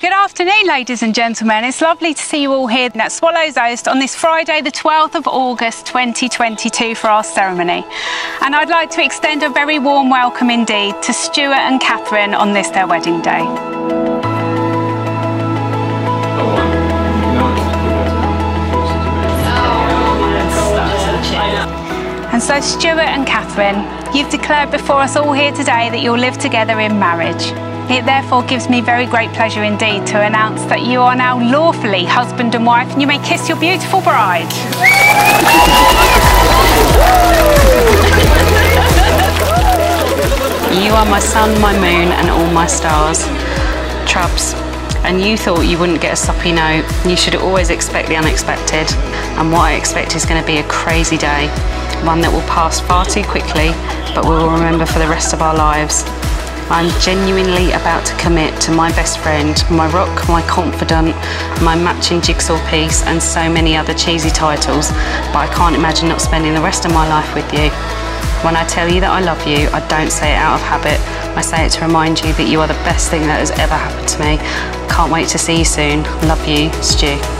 good afternoon, ladies and gentlemen. It's lovely to see you all here at Swallows Oast on this Friday, the 12th of August 2022, for our ceremony. And I'd like to extend a very warm welcome indeed to Stuart and Catherine on this their wedding day. And so, Stuart and Catherine, you've declared before us all here today that you'll live together in marriage. It therefore gives me very great pleasure indeed to announce that you are now lawfully husband and wife and you may kiss your beautiful bride. You are my sun, my moon, and all my stars. Trubs, and you thought you wouldn't get a soppy note. You should always expect the unexpected. And what I expect is going to be a crazy day. One that will pass far too quickly, but we will remember for the rest of our lives. I'm genuinely about to commit to my best friend, my rock, my confidant, my matching jigsaw piece, and so many other cheesy titles, but I can't imagine not spending the rest of my life with you. When I tell you that I love you, I don't say it out of habit. I say it to remind you that you are the best thing that has ever happened to me. Can't wait to see you soon. Love you, Stu.